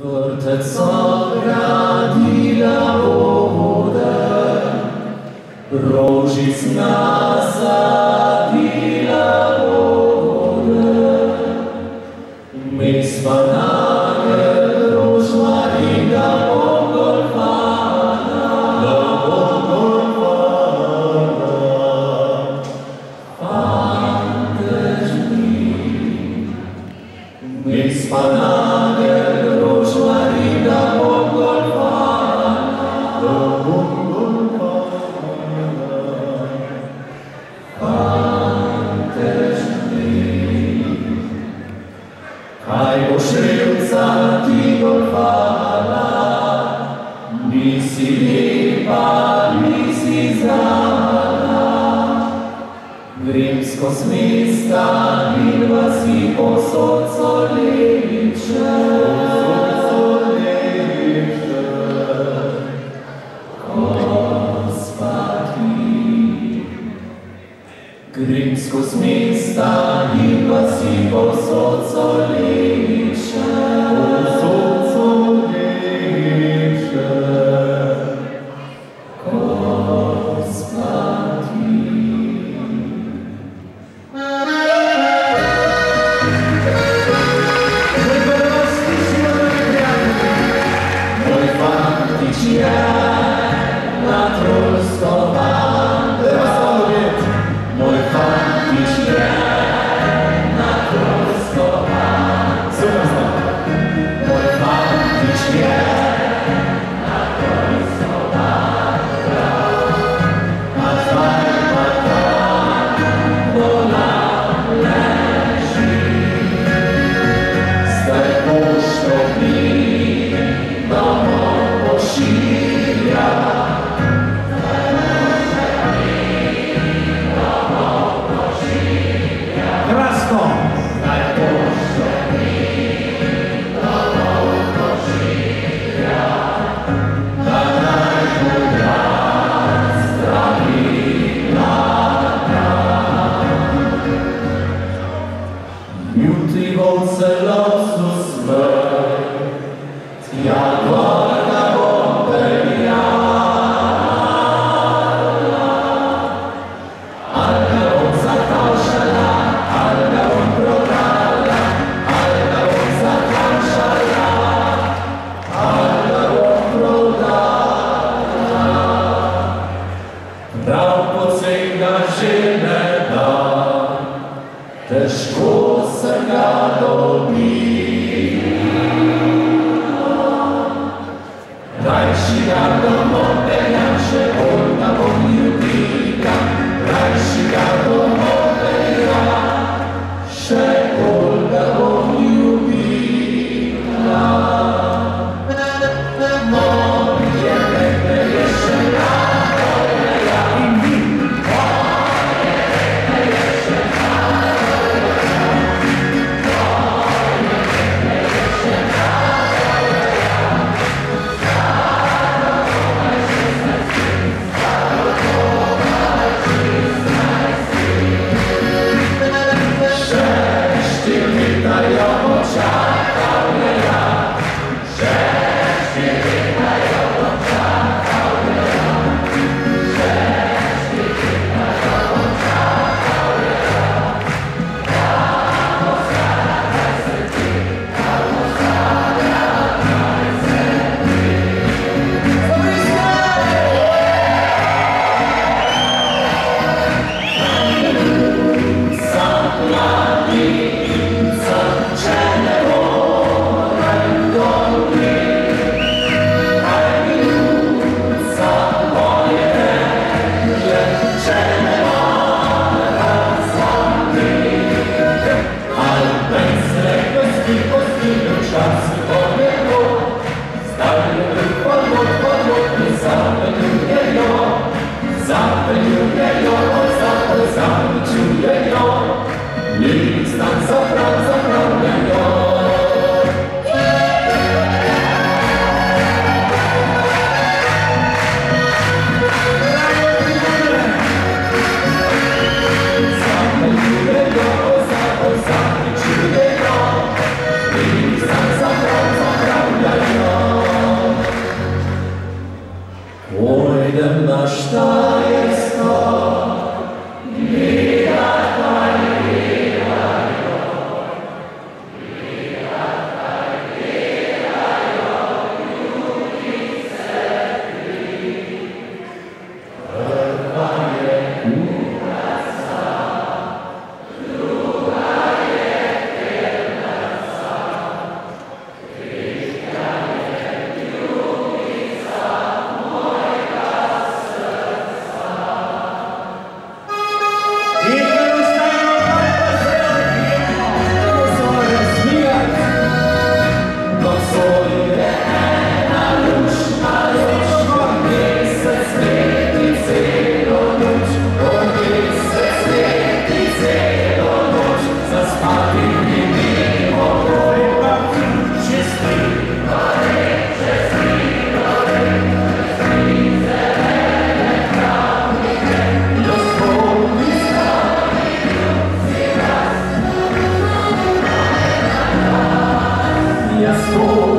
Fortezza gradi la vode, Rožis nasa di la vode, Mi spanage rožmari da mogol vana, da mogol vana. Fantežni, mi Kaj boš revca ti golfala, nisi lepa, nisi znala. Rimsko smesta in vas je posod soleviče. Grimskos mista ima si osoco liče, osoco liče, Gospodin. Moj fantič je na tronu, motivul losul sfânt, ea doar ca bomberia. Alga un satanșala, alga un brutala, alga un satanșala, alga un brutala. Vreau puțin gajine, da, te școli, Amen. Oh.